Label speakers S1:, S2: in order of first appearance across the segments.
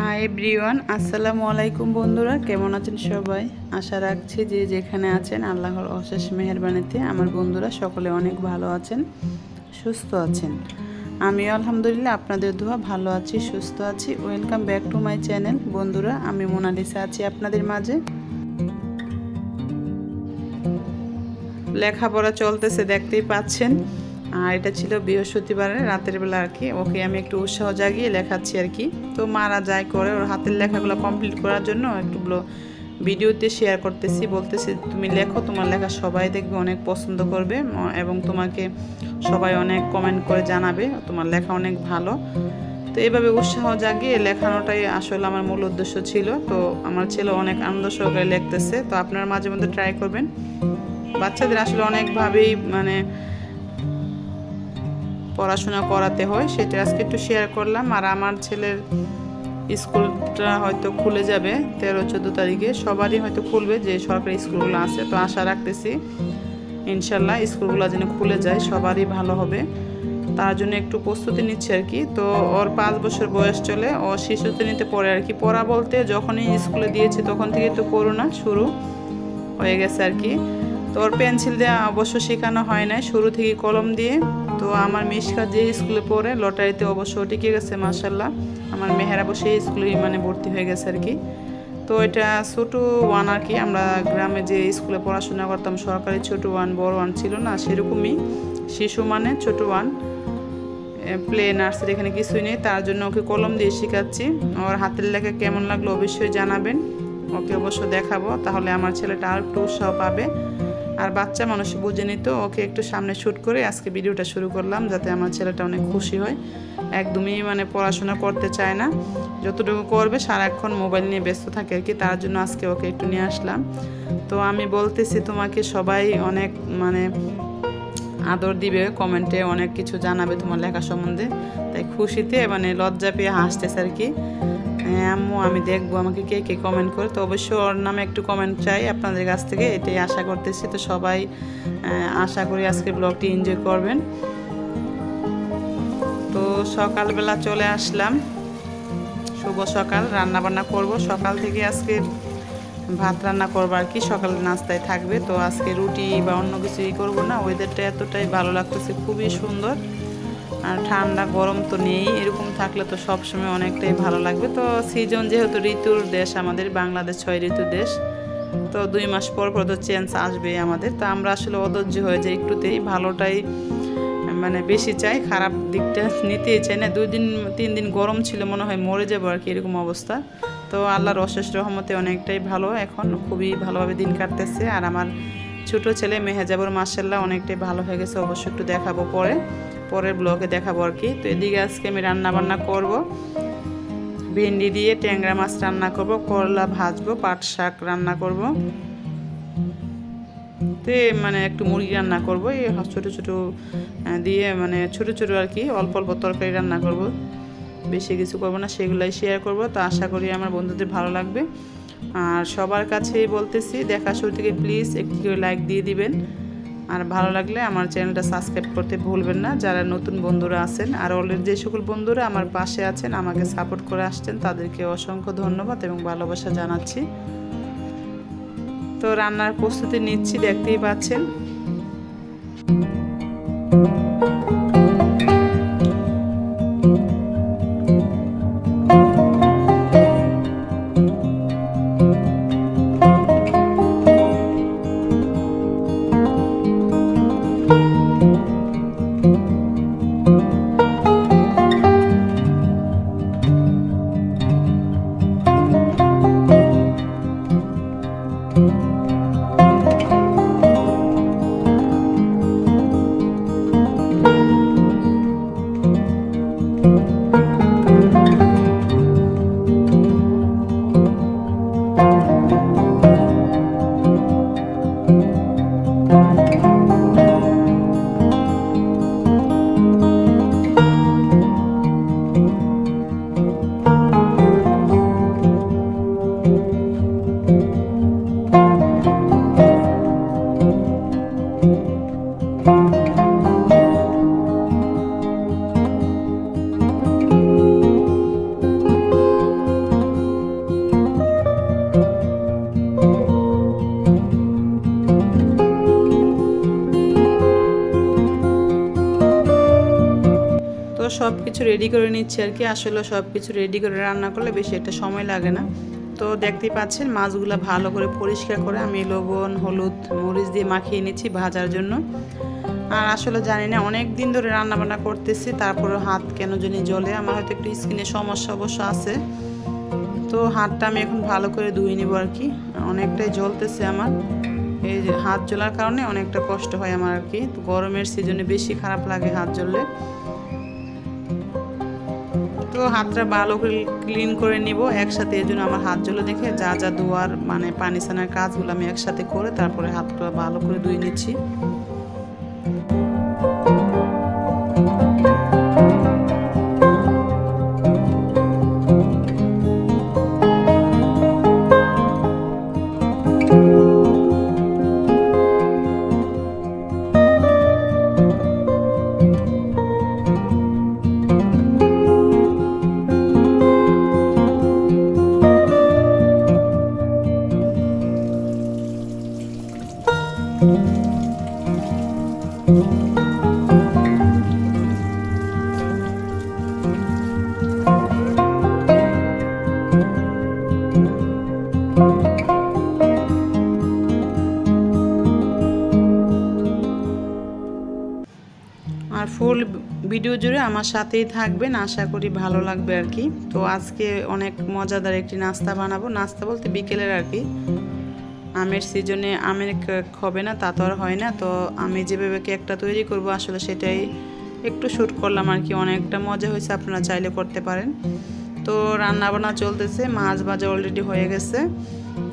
S1: Hi everyone আসসালামু আলাইকুম বন্ধুরা। কেমন আছেন সবাই? আশা রাখছি যে যেখানে আছেন, আল্লাহর অশেষ মেহরবানিতে আমার বন্ধুরা সকলে অনেক ভালো আছেন, সুস্থ আছেন। আমিও আলহামদুলিল্লাহ আপনাদের দোয়া ভালো আছি, সুস্থ আছি। Welcome back to my channel বন্ধুরা। আমি মোনালিসা আছি আপনাদের মাঝে। লেখাপড়া চলতেছে, দেখতেই পাচ্ছেন। আর এটা ছিল বৃহস্পতিবারে রাতের বেলা আর কি। ওকে আমি একটু উৎসাহ জাগিয়ে লেখাচ্ছি আর কি। তো মারা যায় করে ওর হাতের লেখাগুলো কমপ্লিট করার জন্য একটুগুলো ভিডিওতে শেয়ার করতেছি। বলতেছি, তুমি লেখো, তোমার লেখা সবাই দেখবে, অনেক পছন্দ করবে এবং তোমাকে সবাই অনেক কমেন্ট করে জানাবে, তোমার লেখা অনেক ভালো। তো এইভাবে উৎসাহ জাগিয়ে লেখানোটাই আসলে আমার মূল উদ্দেশ্য ছিল। তো আমার ছেলে অনেক আনন্দ সহকারে লিখতেছে। তো আপনারা মাঝে মধ্যে ট্রাই করবেন। বাচ্চাদের আসলে অনেকভাবেই মানে পড়াশোনা করাতে হয়, সেটা আজকে একটু শেয়ার করলাম। আর আমার ছেলের স্কুলটা হয়তো খুলে যাবে তেরো, চোদ্দ তারিখে। সবারই হয়তো খুলবে যে সরকারি স্কুলগুলো আছে। তো আশা রাখতেছি ইনশাল্লাহ স্কুলগুলো যেন খুলে যায়, সবারই ভালো হবে। তার জন্য একটু প্রস্তুতি নিচ্ছে আর কি। তো ওর পাঁচ বছর বয়স চলে, ও শ্রেণীতে পড়ে আর কি। পড়া বলতে যখনই স্কুলে দিয়েছি তখন থেকে তো করোনা শুরু হয়ে গেছে আর কি। তো ওর পেন্সিল দেওয়া অবশ্য শেখানো হয় না শুরু থেকে কলম দিয়ে। তো আমার মিশকা যে স্কুলে পড়ে, লটারিতে অবশ্য টিকে গেছে মার্শাল্লাহ আমার মেহেরাবো সেই স্কুলে মানে ভর্তি হয়ে গেছে আর কি। তো এটা ছোটো ওয়ান আর কি, আমরা গ্রামে যে স্কুলে পড়াশোনা করতাম, সরকারি ছোটো ওয়ান বড় ওয়ান ছিল না, সেরকমই। শিশু মানে ছোটো ওয়ান প্লে নার্সারি এখানে কিছুই নেই, তার জন্য ওকে কলম দিয়ে শেখাচ্ছি। ওর হাতের লেখা কেমন লাগল অবশ্যই জানাবেন। ওকে অবশ্য দেখাবো, তাহলে আমার ছেলেটা আর একটু উৎসাহ পাবে। আর বাচ্চা মানুষ বুঝে নিত, ওকে একটু সামনে শ্যুট করে আজকে ভিডিওটা শুরু করলাম যাতে আমার ছেলেটা অনেক খুশি হয়। একদমই মানে পড়াশোনা করতে চায় না। যতটুকু করবে সারাক্ষণ মোবাইল নিয়ে ব্যস্ত থাকে আর কি, তার জন্য আজকে ওকে একটু নিয়ে আসলাম। তো আমি বলতেছি তোমাকে সবাই অনেক মানে আদর দিবে, কমেন্টে অনেক কিছু জানাবে তোমার লেখা সম্বন্ধে। তাই খুশিতে মানে লজ্জা পেয়ে হাসতেছে আর কি। আম্মু, আমি দেখব আমাকে কে কে কমেন্ট করে। তো অবশ্যই ওর নামে একটু কমেন্ট চাই আপনাদের কাছ থেকে, এটাই আশা করতেছি। তো সবাই আশা করি আজকে ব্লগটি এনজয় করবেন। তো সকালবেলা চলে আসলাম। শুভ সকাল রান্না বান্না করব। সকাল থেকে আজকে ভাত রান্না করব আর কি সকালের নাস্তায় থাকবে। তো আজকে রুটি বা অন্য কিছুই করব না। ওয়েদারটা এতটাই ভালো লাগতেছে, খুবই সুন্দর। আর ঠান্ডা, গরম তো নেই, এরকম থাকলে তো সবসময় অনেকটাই ভালো লাগবে। তো সিজন যেহেতু ঋতুর দেশ আমাদের, বাংলাদেশ ছয় ঋতুর দেশ, তো দুই মাস পর পর তো চেঞ্জ আসবে আমাদের। তো আমরা আসলে অধৈর্য হয়ে যাই একটুতেই ভালোটাই মানে বেশি চাই, খারাপ দিকটা নিতেই চাই না। দুই দিন, তিন দিন গরম ছিল, মনে হয় মরে যাব আর কি, এরকম অবস্থা। তো আল্লাহর অশেষ রহমতে অনেকটাই ভালো। এখন খুবই ভালোভাবে দিন কাটতেছে। আর আমার ছোট ছেলে মেহেজাবর মার্শাল্লাহ অনেকটাই ভালো হয়ে গেছে, অবশ্যই একটু দেখাবো পরে। পরের ব্লগে দেখাবো আর কি। তো এদিকে আজকে আমি রান্না বান্না করব। ভেন্ডি দিয়ে ট্যাংরা মাছ রান্না করব, করলা ভাজবো, পাট শাক রান্না করব। তে মানে একটু মুরগি রান্না করব, এই ছোটো ছোটো দিয়ে মানে ছোটো ছোটো আর কি, অল্প অল্প তরকারি রান্না করব। বেশি কিছু করব না, সেগুলাই শেয়ার করব। তো আশা করি আমার বন্ধুদের ভালো লাগবে। আর সবার কাছেই বলতেছি দেখা শুরু থেকে প্লিজ একটি করে লাইক দিয়ে দিবেন। আর ভালো লাগলে আমার চ্যানেলটা সাবস্ক্রাইব করতে ভুলবেন না। যারা নতুন বন্ধুরা আছেন আর অলরেডি যে সকল বন্ধুরা আমার পাশে আছেন, আমাকে সাপোর্ট করে আসছেন, তাদেরকে অসংখ্য ধন্যবাদ এবং ভালোবাসা জানাচ্ছি। তো রান্নার প্রস্তুতি নিচ্ছি, দেখতেই পাচ্ছেন। সব কিছু রেডি করে নিচ্ছি আর কি। আসলে সব কিছু রেডি করে রান্না করলে বেশি একটা সময় লাগে না। তো দেখতেই পাচ্ছেন, মাছগুলো ভালো করে পরিষ্কার করে আমি লবণ, হলুদ, মরিচ দিয়ে মাখিয়ে নিচ্ছি ভাজার জন্য। আর আসলে জানি না অনেক দিন ধরে রান্না বান্না করতেছি, তারপরে হাত কেন জানি জ্বলে। আমার হয়তো একটু স্কিনের সমস্যা অবশ্য আছে। তো হাতটা আমি এখন ভালো করে ধুয়ে নিব আর কি। অনেকটাই জ্বলতেছে আমার। এই যে হাত জ্বলার কারণে অনেকটা কষ্ট হয় আমার আর কি। গরমের সিজনে বেশি খারাপ লাগে হাত জ্বললে। তো হাতটা ভালো করে ক্লিন করে নিব, একসাথে এই জন্য আমার হাত জলে দেখে যা যা ধোয়ার মানে পানি সানার কাজগুলো আমি একসাথে করে তারপরে হাতটা ভালো করে ধুয়ে নিচ্ছি। ভিডিও জুড়ে আমার সাথেই থাকবেন, আশা করি ভালো লাগবে আর কি। তো আজকে অনেক মজাদার একটি নাস্তা বানাবো। নাস্তা বলতে বিকেলের আর কি। আমের সিজনে আমের হবে না, তা তো আর হয় না। তো আমি যেভাবে কেকটা তৈরি করব, আসলে সেটাই একটু শ্যুট করলাম আর কি। অনেকটা মজা হয়েছে, আপনারা চাইলে করতে পারেন। তো রান্না বান্না চলতেছে, মাছ ভাজা অলরেডি হয়ে গেছে।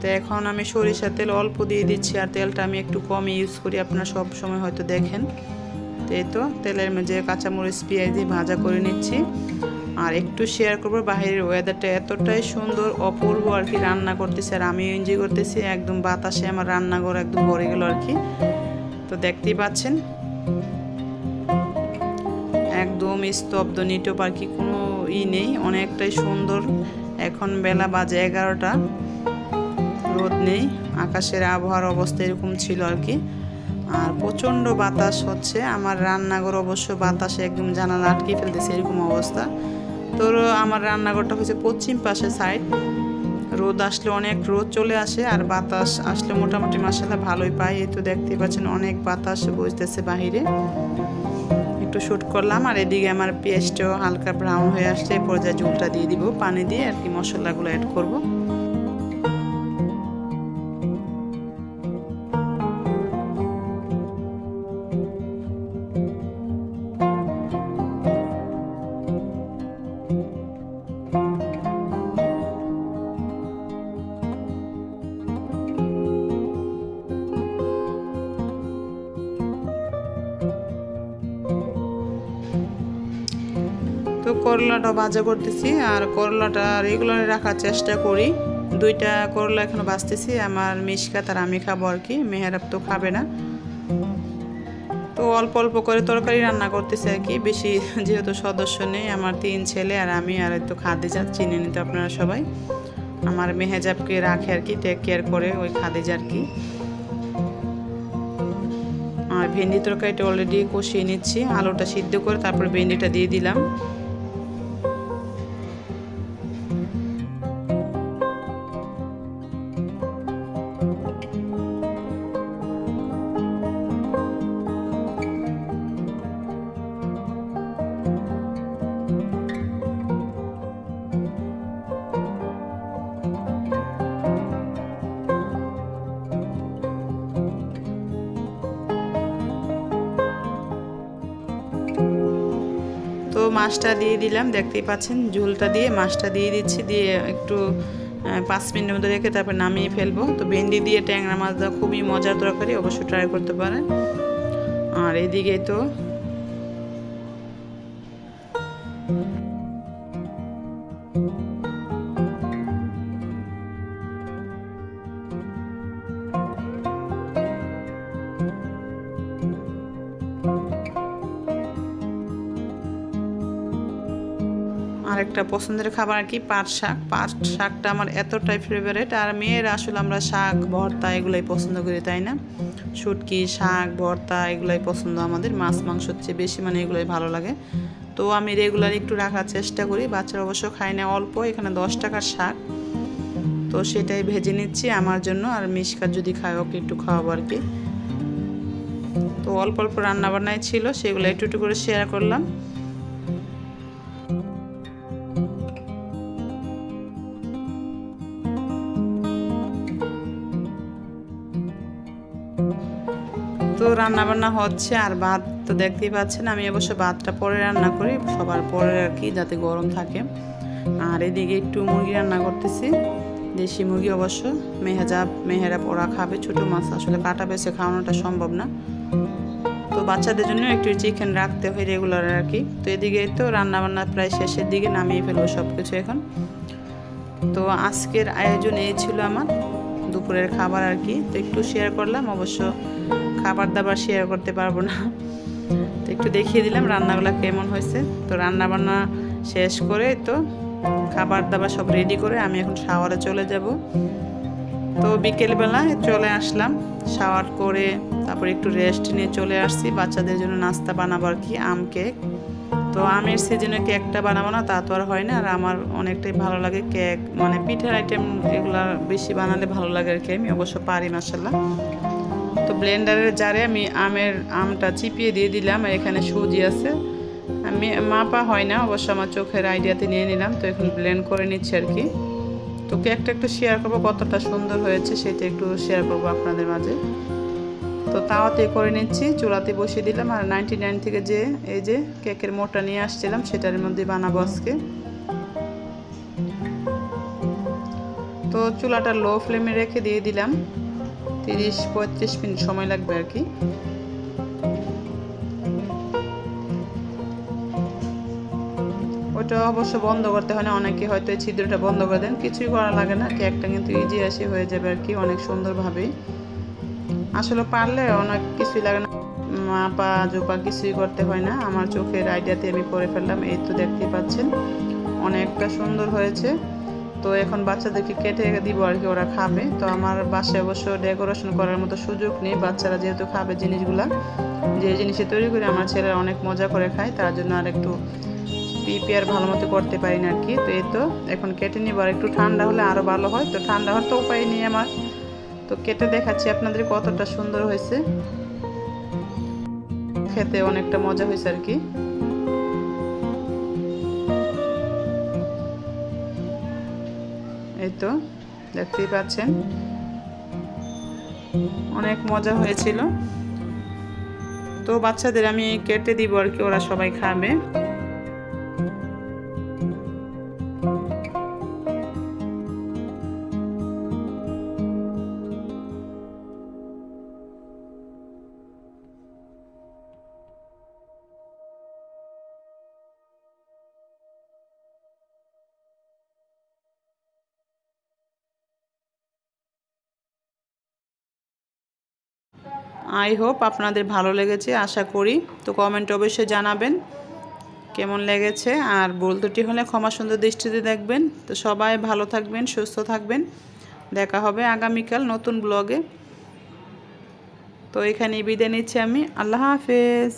S1: তো এখন আমি সরিষার তেল অল্প দিয়ে দিচ্ছি, আর তেলটা আমি একটু কম ইউজ করি, আপনারা সব সময় হয়তো দেখেন। তো এই তো, তেলের মধ্যে কাঁচামরিচ, পেঁয়াজ দিয়ে ভাজা করে নিচ্ছি। আর একটু শেয়ার করব বাহিরের ওয়েদারটা এতটাই সুন্দর, অপূর্ব আর কি রান্না করতেছি আর আমিও এনজয় করতেছি, একদম বাতাসে আমার রান্নাঘর একদম ভরে গেল আর কি। তো দেখতেই পাচ্ছেন, একদম স্তব্ধ নিটপ আর কি কোনো ই নেই, অনেকটাই সুন্দর। এখন বেলা বাজে এগারোটা, রোদ নেই, আকাশের আবহাওয়ার অবস্থা এরকম ছিল আর কি। আর প্রচণ্ড বাতাস হচ্ছে। আমার রান্নাঘর অবশ্য বাতাসে একদম জানালা আটকে ফেলতেছে এরকম অবস্থা। তো আমার রান্নাঘরটা হচ্ছে পশ্চিম পাশে সাইড রোদ আসলে অনেক, রোদ চলে আসে আর বাতাস আসলে মোটামুটি মাসালা ভালোই পাই। এই তো দেখতে পাচ্ছেন অনেক বাতাস বসতেছে বাহিরে। একটু শ্যুট করলাম আর এদিকে আমার পেঁয়াজটাও হালকা ব্রাউন হয়ে আসছে পর্যায়ে ঝুলটা দিয়ে দিব, পানি দিয়ে আর কি মশলাগুলো অ্যাড করব। করলাটা ভাজা করতেছি, আর করলাটা রেগুলার রাখার চেষ্টা করি। দুইটা করলা এখন বাঁচতেছি, আমার মিশকা তার আমি খাব আর কি, মেহেরাব তো খাবে না। তো অল্প অল্প করে তরকারি রান্না করতেছি আর কি, বেশি যেহেতু সদস্য নেই, আমার তিন ছেলে আর আমি আর একটু খাদিজা চিনে নিতে আপনারা সবাই। আমার মেহেজাবকে রাখে আর কি টেক কেয়ার করে ওই খাদিজা আর কি। আর ভেন্ডি তরকারিটা অলরেডি কষিয়ে নিচ্ছি, আলুটা সিদ্ধ করে তারপর ভেন্ডিটা দিয়ে দিলাম। মাছটা দিয়ে দিলাম, দেখতেই পাচ্ছেন, ঝোলটা দিয়ে মাছটা দিয়ে দিচ্ছি, দিয়ে একটু পাঁচ মিনিটের মধ্যে রেখে তারপর নামিয়ে ফেলব। তো ভেন্ডি দিয়ে ট্যাংরা মাছ দেওয়া খুবই মজার তরকারি, অবশ্যই ট্রাই করতে পারেন। আর এদিকে তো আরেকটা পছন্দের খাবার আর কি? পাট শাক। পাট শাকটা আমার এতটাই ফেভারেট আর মেয়েরা আসলে আমরা শাক, ভর্তা এগুলাই পছন্দ করি, তাই না? শুটকি, শাক, ভর্তা এগুলাই পছন্দ আমাদের। মাছ মাংসর চেয়ে বেশি মানে এগুলোই ভালো লাগে। তো আমি রেগুলার একটু রাখার চেষ্টা করি। বাচ্চারা অবশ্য খায় না অল্প, এখানে দশ টাকার শাক। তো সেটাই ভেজে নিচ্ছি আমার জন্য। আর মিশকার যদি খায়, ওকে একটু খাওয়াবো আর কি। তো অল্প অল্প রান্না বান্নাই ছিল, সেগুলো একটু একটু করে শেয়ার করলাম। তো রান্না বান্না হচ্ছে আর ভাত তো দেখতেই পাচ্ছেন, আমি অবশ্য ভাতটা পরে রান্না করি, সবার পরে আর কি, যাতে গরম থাকে। আর এদিকে একটু মুরগি রান্না করতেছি, দেশি মুরগি অবশ্য মেহেজাব মেহেরা ওরা খাবে, ছোটো মাছ, আসলে কাটা বেছে খাওয়ানোটা সম্ভব না। তো বাচ্চাদের জন্য একটু চিকেন রাখতে হয় রেগুলার আর কি। তো এদিকে তো রান্না বান্না প্রায় শেষের দিকে নামিয়ে ফেলব সব কিছু এখন। তো আজকের আয়োজন এই ছিল আমার। দুপুরের খাবার আর কি। তো একটু শেয়ার করলাম, অবশ্য খাবার দাবার শেয়ার করতে পারব না। তো একটু দেখিয়ে দিলাম রান্নাগুলো কেমন হয়েছে। তো রান্না বান্না শেষ করে তো খাবার দাবার সব রেডি করে আমি এখন শাওয়ারে চলে যাব। তো বিকেলবেলায় চলে আসলাম শাওয়ার করে তারপর একটু রেস্ট নিয়ে চলে আসছি। বাচ্চাদের জন্য নাস্তা বানাবো আর কি, আম কেক তো আমের সিজনে কেকটা বানাবো না, তা তো আর হয় না। আর আমার অনেকটাই ভালো লাগে কেক মানে পিঠার আইটেম এগুলো বেশি বানালে ভালো লাগে আর কি। আমি অবশ্য পারি মাসাল্লাহ তো ব্লেন্ডারের জারে আমি আমের আমটা চিপিয়ে দিয়ে দিলাম, আর এখানে সুজি আছে। আমি মাপা হয় না, অবশ্য আমার চোখের আইডিয়াতে নিয়ে নিলাম, তো এখন ব্লেন্ড করে নিচ্ছি আর কি। তো কেকটা একটু শেয়ার করব, কতটা সুন্দর হয়েছে সেটা একটু শেয়ার করব আপনাদের মাঝে। তো তাওয়াতে করে নিচ্ছি। চুলাতে বসিয়ে দিলাম আর নাইনটি নাইন থেকে যে, এই যে কেকের মোটা নিয়ে আসছিলাম, সেটার মধ্যে বানাবো আজকে। তো চুলাটা লো ফ্লেমে রেখে দিয়ে দিলাম। তিরিশ পঁয়ত্রিশ মিনিট সময় লাগবে আর কি। ওটা অবশ্য বন্ধ করতে হয় না, অনেকে হয়তো ছিদ্রটা বন্ধ করে দেন। কিছুই করা লাগে না, কেকটা কিন্তু ইজি আসে, হয়ে যাবে আর কি অনেক সুন্দরভাবেই। আসলে পারলে অনেক কিছুই লাগে না। মা মাপা, জোপা কিছুই করতে হয় না। আমার চোখের আইডিয়াতে আমি করে ফেললাম, এই তো দেখতেই পাচ্ছেন। অনেকটা সুন্দর হয়েছে। তো এখন বাচ্চাদেরকে কেটে দিব আর কি, ওরা খাবে। তো আমার বাসায় অবশ্য ডেকোরেশন করার মতো সুযোগ নেই। বাচ্চারা যেহেতু খাবে জিনিসগুলা, যে জিনিসে তৈরি করে আমার ছেলেরা অনেক মজা করে খায়, তার জন্য আর একটু প্রিপেয়ার ভালো মতো করতে পারি না আর কি। তো এই তো, এখন কেটে নিব। আর একটু ঠান্ডা হলে আরও ভালো হয়। তো ঠান্ডা হওয়ার তো উপায় নেই আমার। তো কেটে দেখাচ্ছি আপনাদের কতটা সুন্দর হয়েছে। খেতে অনেকটা মজা হয়েছে আর কি। এই তো, দেখতেই পাচ্ছেন। অনেক মজা হয়েছিল। তো বাচ্চাদের আমি কেটে দিব আর কি, ওরা সবাই খাবে। আই হোপ আপনাদের ভালো লেগেছে, আশা করি। তো কমেন্ট অবশ্যই জানাবেন কেমন লেগেছে, আর ভুল ত্রুটি হলে ক্ষমা সুন্দর দৃষ্টিতে দেখবেন। তো সবাই ভালো থাকবেন, সুস্থ থাকবেন। দেখা হবে আগামীকাল নতুন ব্লগে তো এখানে বিদায় নিচ্ছি আমি। আল্লাহ হাফেজ।